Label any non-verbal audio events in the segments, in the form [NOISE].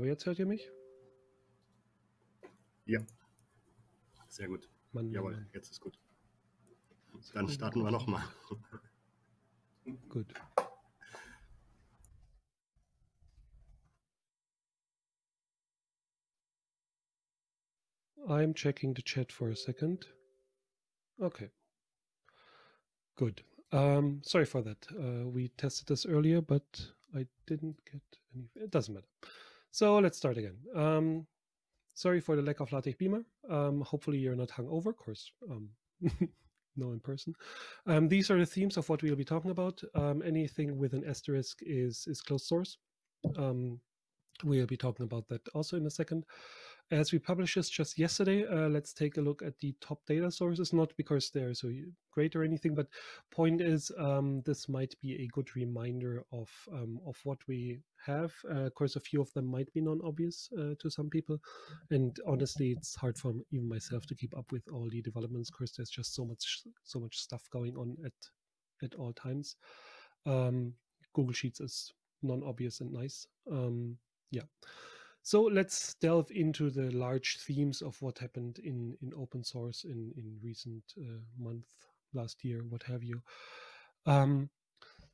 Aber jetzt hört ihr mich? Ja. Sehr gut. Mann, Jawohl, Mann. jetzt ist gut. Dann starten wir nochmal. [LAUGHS] Gut. I'm checking the chat for a second. Okay. Good. Um, sorry for that. Uh, we tested this earlier, but I didn't get any. It doesn't matter. So let's start again. Um, sorry for the lack of LaTeX Beamer. Um, hopefully you're not hungover, of course. Um, [LAUGHS] no in person. Um, these are the themes of what we'll be talking about. Um, anything with an asterisk is is closed source. Um, we'll be talking about that also in a second as we published this just yesterday, uh, let's take a look at the top data sources, not because they're so great or anything, but point is um, this might be a good reminder of um, of what we have. Uh, of course, a few of them might be non-obvious uh, to some people, and honestly, it's hard for even myself to keep up with all the developments. Of course, there's just so much so much stuff going on at at all times. Um, Google Sheets is non-obvious and nice. Um, yeah. So let's delve into the large themes of what happened in, in open source in, in recent uh, month, last year, what have you. Um,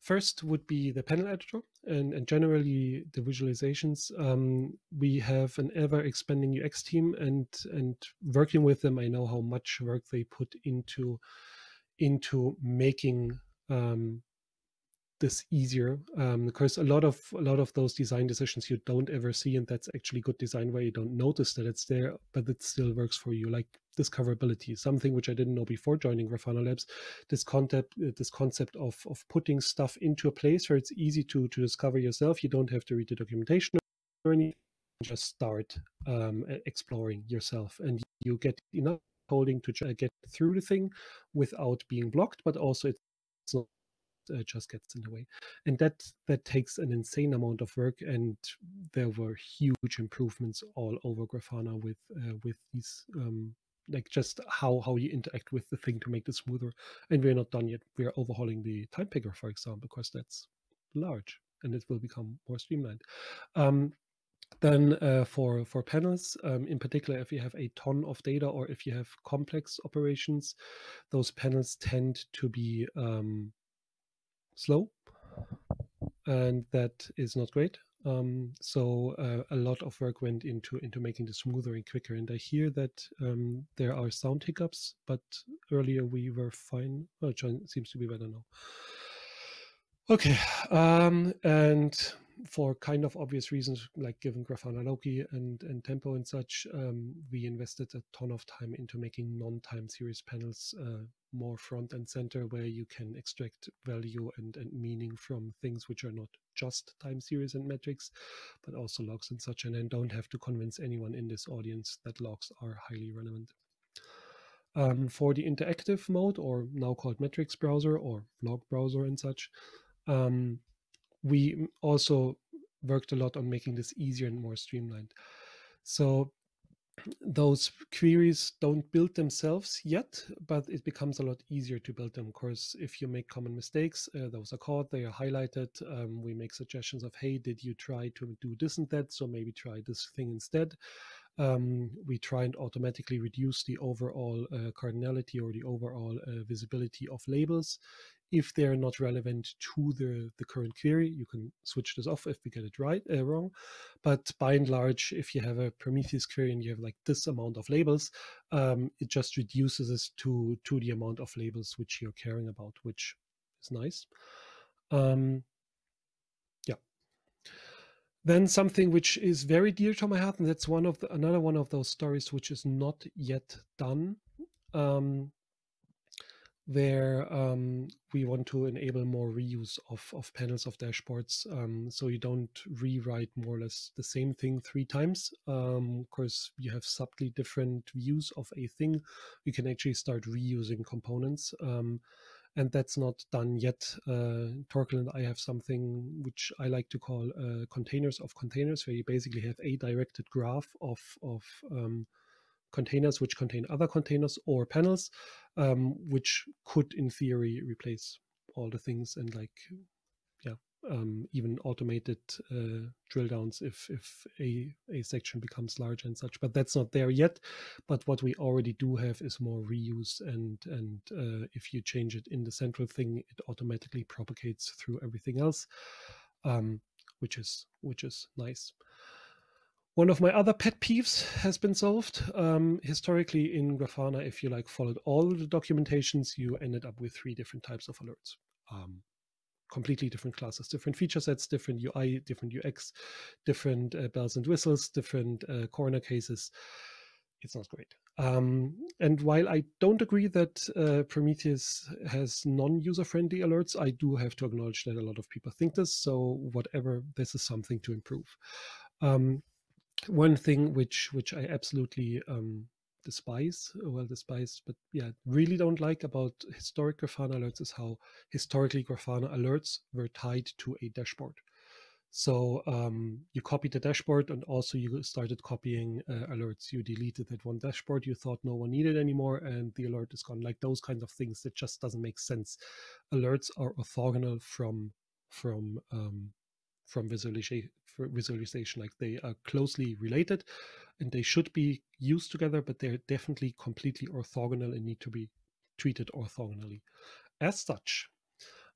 first would be the panel editor and, and generally the visualizations. Um, we have an ever expanding UX team and, and working with them, I know how much work they put into, into making um, this easier um, because a lot of a lot of those design decisions you don't ever see and that's actually good design where you don't notice that it's there but it still works for you like discoverability something which i didn't know before joining grafana labs this concept uh, this concept of of putting stuff into a place where it's easy to to discover yourself. You don't have to read the documentation or anything just start um, exploring yourself and you get enough holding to get through the thing without being blocked but also it's not uh, just gets in the way. And that that takes an insane amount of work and there were huge improvements all over grafana with uh, with these um, like just how how you interact with the thing to make this smoother. And we're not done yet. We're overhauling the time picker for example because that's large and it will become more streamlined. Um, then uh, for for panels um, in particular if you have a ton of data or if you have complex operations those panels tend to be um, slow, and that is not great. Um, so uh, a lot of work went into into making this smoother and quicker. And I hear that um, there are sound hiccups, but earlier we were fine. Well, John seems to be better now. Okay, um, and for kind of obvious reasons, like given Grafana Loki and, and Tempo and such, um, we invested a ton of time into making non-time series panels uh, more front and center, where you can extract value and, and meaning from things which are not just time series and metrics, but also logs and such, and then don't have to convince anyone in this audience that logs are highly relevant. Um, for the interactive mode, or now called metrics browser or log browser and such, um, we also worked a lot on making this easier and more streamlined. So those queries don't build themselves yet, but it becomes a lot easier to build them. Of course, if you make common mistakes, uh, those are caught, they are highlighted. Um, we make suggestions of, hey, did you try to do this and that? So maybe try this thing instead. Um, we try and automatically reduce the overall uh, cardinality or the overall uh, visibility of labels if they're not relevant to the, the current query, you can switch this off if we get it right uh, wrong. But by and large, if you have a Prometheus query and you have like this amount of labels, um, it just reduces this to to the amount of labels which you're caring about, which is nice. Um. Then something which is very dear to my heart, and that's one of the, another one of those stories which is not yet done. Um, where um, we want to enable more reuse of, of panels of dashboards um, so you don't rewrite more or less the same thing three times. Um, of course, you have subtly different views of a thing. You can actually start reusing components. And that's not done yet. Uh, Torkel and I have something which I like to call uh, containers of containers, where you basically have a directed graph of, of um, containers which contain other containers or panels, um, which could in theory replace all the things and like, um, even automated uh, drill downs if if a a section becomes large and such. But that's not there yet. But what we already do have is more reuse, and and uh, if you change it in the central thing, it automatically propagates through everything else, um, which is which is nice. One of my other pet peeves has been solved. Um, historically, in Grafana, if you like followed all the documentations, you ended up with three different types of alerts. Um, completely different classes, different feature sets, different UI, different UX, different uh, bells and whistles, different uh, corner cases. It's not great. Um, and while I don't agree that uh, Prometheus has non-user friendly alerts, I do have to acknowledge that a lot of people think this. So whatever, this is something to improve. Um, one thing which which I absolutely um, despise, well despise, but yeah, really don't like about historic Grafana alerts is how historically Grafana alerts were tied to a dashboard. So um, you copied the dashboard and also you started copying uh, alerts. You deleted that one dashboard you thought no one needed anymore, and the alert is gone. Like those kinds of things that just doesn't make sense. Alerts are orthogonal from from um, from visualization visualization like they are closely related and they should be used together but they're definitely completely orthogonal and need to be treated orthogonally. As such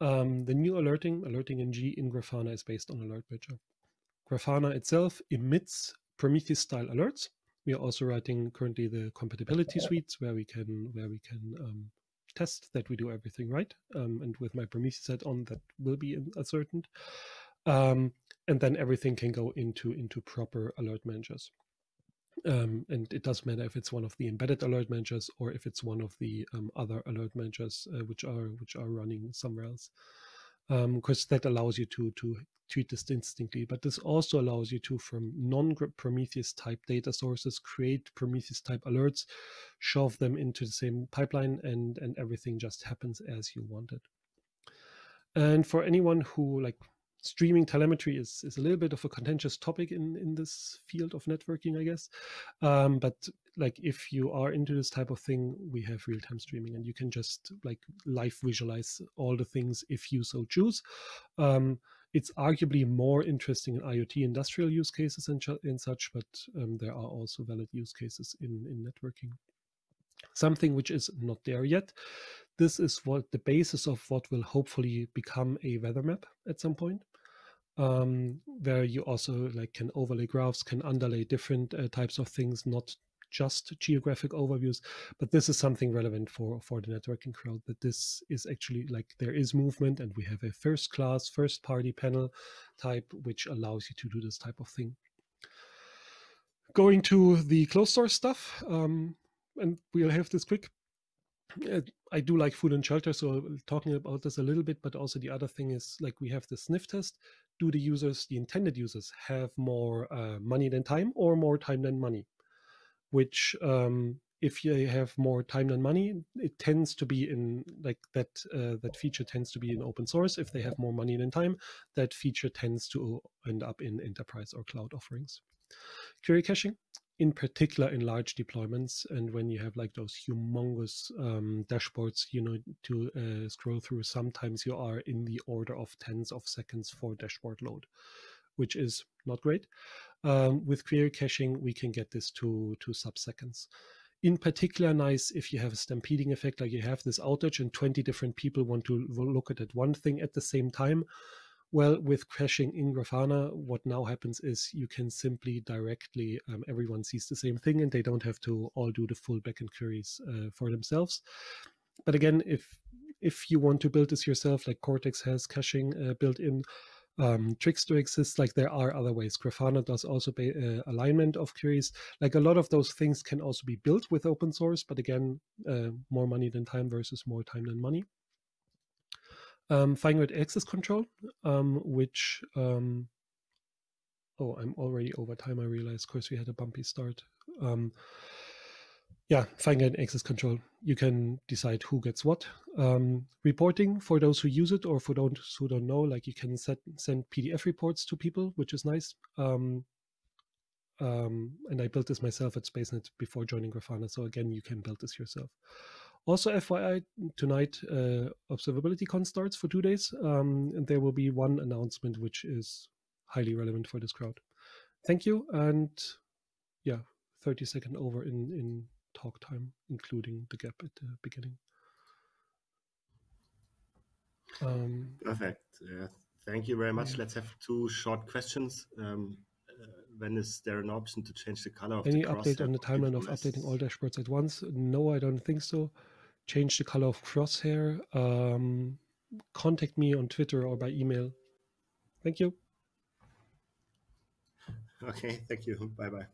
um, the new alerting alerting in g in grafana is based on alert manager grafana itself emits prometheus style alerts. We are also writing currently the compatibility suites where we can where we can um, test that we do everything right um, and with my prometheus set on that will be ascertained um, and then everything can go into into proper alert managers. Um, and it doesn't matter if it's one of the embedded alert managers or if it's one of the um, other alert managers uh, which are which are running somewhere else because um, that allows you to to treat this distinctly but this also allows you to from non-prometheus type data sources create prometheus type alerts shove them into the same pipeline and and everything just happens as you want it and for anyone who like streaming telemetry is is a little bit of a contentious topic in in this field of networking i guess. Um, but like if you are into this type of thing we have real-time streaming and you can just like live visualize all the things if you so choose. Um, it's arguably more interesting in iot industrial use cases and, such but um, there are also valid use cases in in networking. Something which is not there yet. This is what the basis of what will hopefully become a weather map at some point um, where you also like can overlay graphs, can underlay different uh, types of things, not just geographic overviews. But this is something relevant for for the networking crowd. That this is actually like there is movement, and we have a first class, first party panel type, which allows you to do this type of thing. Going to the closed source stuff, um, and we'll have this quick I do like food and shelter, so talking about this a little bit, but also the other thing is like we have the sniff test. Do the users, the intended users, have more uh, money than time or more time than money? Which, um, if you have more time than money, it tends to be in like that. Uh, that feature tends to be in open source. If they have more money than time, that feature tends to end up in enterprise or cloud offerings. Query caching in particular in large deployments and when you have like those humongous um, dashboards you know to uh, scroll through sometimes you are in the order of tens of seconds for dashboard load which is not great. Um, with query caching we can get this to to sub seconds in particular nice if you have a stampeding effect like you have this outage and 20 different people want to look at that one thing at the same time well, with caching in Grafana, what now happens is you can simply directly, um, everyone sees the same thing and they don't have to all do the full backend queries uh, for themselves. But again, if if you want to build this yourself, like Cortex has caching uh, built in, um, Trickster exists, like there are other ways. Grafana does also uh, alignment of queries. Like a lot of those things can also be built with open source, but again, uh, more money than time versus more time than money um, fine grained access control, um, which um, oh, I'm already over time. I realize, of course, we had a bumpy start. Um, yeah, fine grained access control. You can decide who gets what. Um, reporting for those who use it or for those who don't know, like you can set send PDF reports to people, which is nice. Um, um, and I built this myself at SpaceNet before joining Grafana. So again, you can build this yourself. Also, FYI, tonight uh, Observability Con starts for two days, um, and there will be one announcement which is highly relevant for this crowd. Thank you, and yeah, 30 second over in in talk time, including the gap at the beginning. Um, Perfect. Uh, thank you very much. Yeah. Let's have two short questions. Um, uh, when is there an option to change the color of Any the update on the timeline of updating all dashboards at once? No, I don't think so. Change the color of crosshair. Um, contact me on Twitter or by email. Thank you. Okay, thank you. Bye bye.